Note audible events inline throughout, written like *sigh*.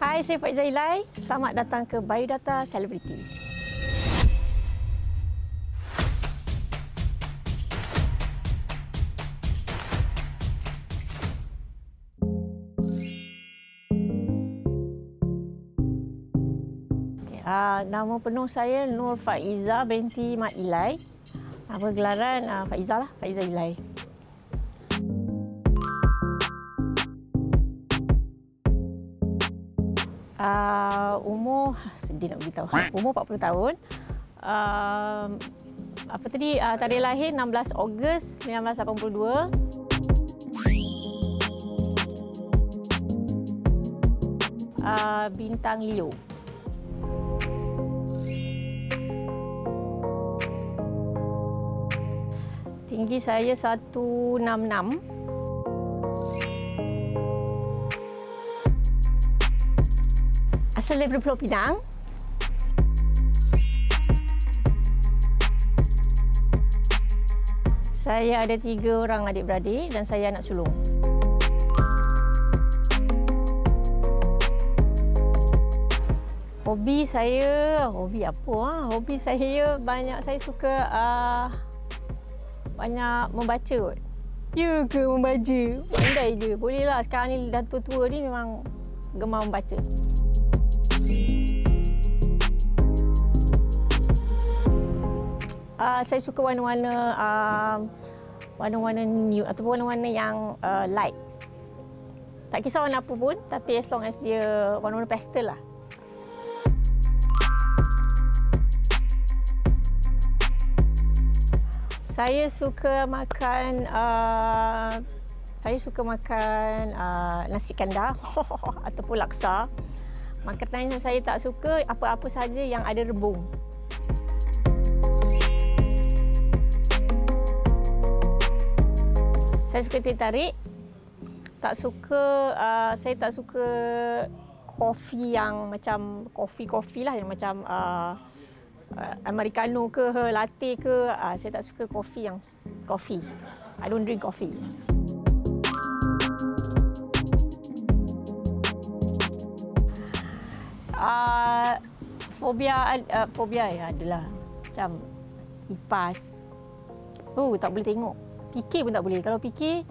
Hai, saya Faizah Ilai. Selamat datang ke Biodata Celebrity. Uh, nama penuh saya Nur Faiza binti Mat Ilai. Nama gelaran uh, Faiza lah, Faiza Ilai. Uh, umur sedih nak beritahu. Umur 40 tahun. Uh, apa tadi? Uh, tarikh lahir 16 Ogos 1982. Uh, bintang Leo. Tinggi saya 166. Daripada Pulau Pinang. Saya ada tiga orang adik-beradik dan saya anak sulung. Hobi saya, hobi apa? Ha? Hobi saya banyak saya suka uh, banyak membaca. Ya ke membaca? Pandai je. Bolehlah sekarang ni dah tua-tua ni memang gemar membaca. Uh, saya suka warna-warna uh, warna-warna new ataupun warna-warna yang uh, light. Tak kisah warna apa pun, tapi as long as dia warna-warna pastel lah. Saya suka makan uh, saya suka makan uh, nasi kandar *laughs* ataupun laksa. Makanan yang saya tak suka apa-apa saja yang ada rebung. Saya suka teh tarik. Tak suka uh, saya tak suka kopi yang macam kopi-kopi lah yang macam uh, uh, americano ke latte ke uh, saya tak suka kopi yang kopi. I don't drink coffee. uh, fobia uh, fobia ya adalah macam kipas. Oh, tak boleh tengok. Fikir pun tak boleh. Kalau fikir,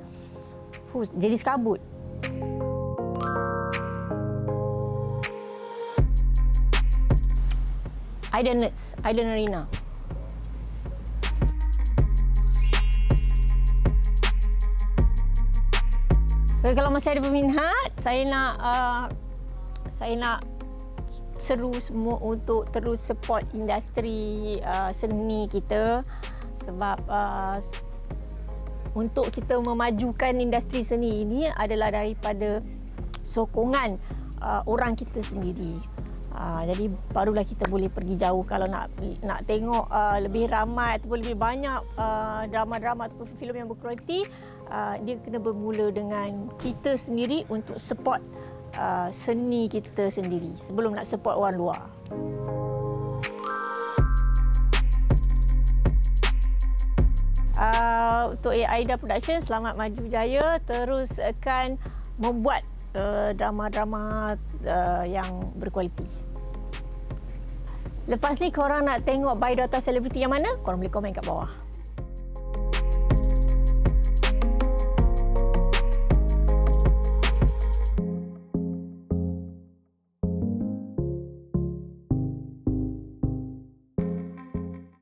fuh, jadi sekabut. Iden Nuts, Iden Arena. Okay, kalau masih ada peminat, saya nak uh, saya nak seru semua untuk terus support industri uh, seni kita sebab uh, untuk kita memajukan industri seni ini adalah daripada sokongan uh, orang kita sendiri. Uh, jadi barulah kita boleh pergi jauh kalau nak nak tengok uh, lebih ramai ataupun lebih banyak uh, drama-drama ataupun filem yang berkualiti uh, dia kena bermula dengan kita sendiri untuk support uh, seni kita sendiri sebelum nak support orang luar. Untuk AIDA Production, selamat maju jaya. Terus akan membuat uh, drama-drama uh, yang berkualiti. Lepas ni korang nak tengok biodata selebriti yang mana? Korang boleh komen kat bawah.